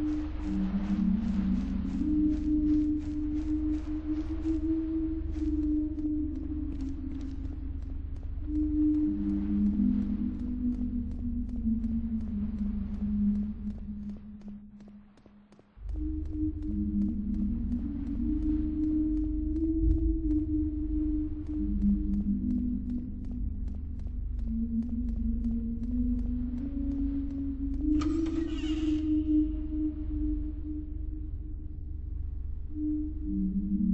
Thank mm -hmm. you. うん。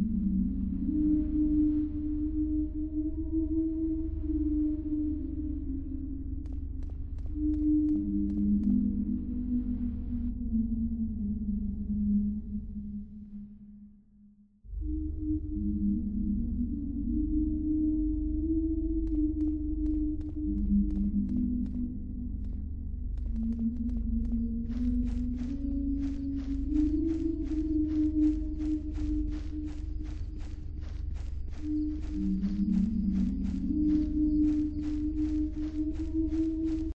うん。